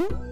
Mm-hmm.